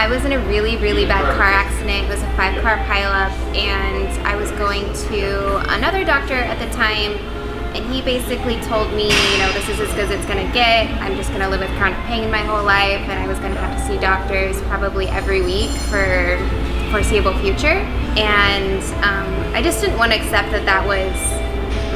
I was in a really, really bad car accident. It was a five car pileup, and I was going to another doctor at the time, and he basically told me, you know, this is as good as it's gonna get. I'm just gonna live with chronic pain my whole life, and I was gonna have to see doctors probably every week for foreseeable future. And um, I just didn't want to accept that that was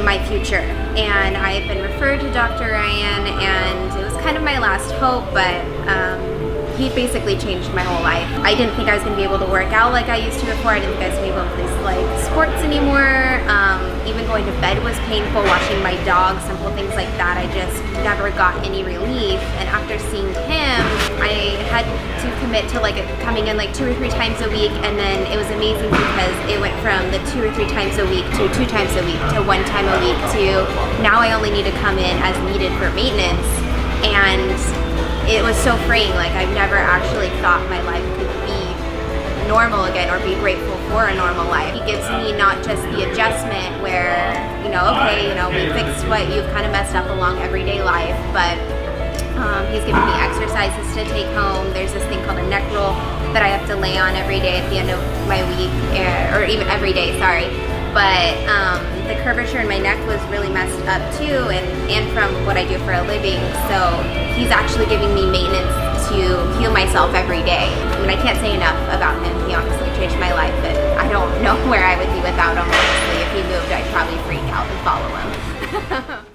my future. And I had been referred to Dr. Ryan, and it was kind of my last hope, but um, he basically changed my whole life. I didn't think I was going to be able to work out like I used to before. I didn't think I was going to be able to play like sports anymore. Um, even going to bed was painful. Watching my dog, simple things like that. I just never got any relief. And after seeing him, I had to commit to like coming in like two or three times a week. And then it was amazing because it went from the two or three times a week to two times a week to one time a week to now I only need to come in as needed for maintenance. And it was so freeing. Like I've never actually thought my life could be normal again or be grateful for a normal life. He gives me not just the adjustment where, you know, okay, you know, we fixed what you've kind of messed up along everyday life, but um, he's giving me exercises to take home. There's this thing called a neck roll that I have to lay on every day at the end of my week, eh, or even every day, sorry. But um, the curvature in my neck was really messed up too, and, and from what I do for a living. So he's actually giving me maintenance to heal myself every day. I mean, I can't say enough about him. He honestly changed my life, and I don't know where I would be without him. Honestly, if he moved, I'd probably freak out and follow him.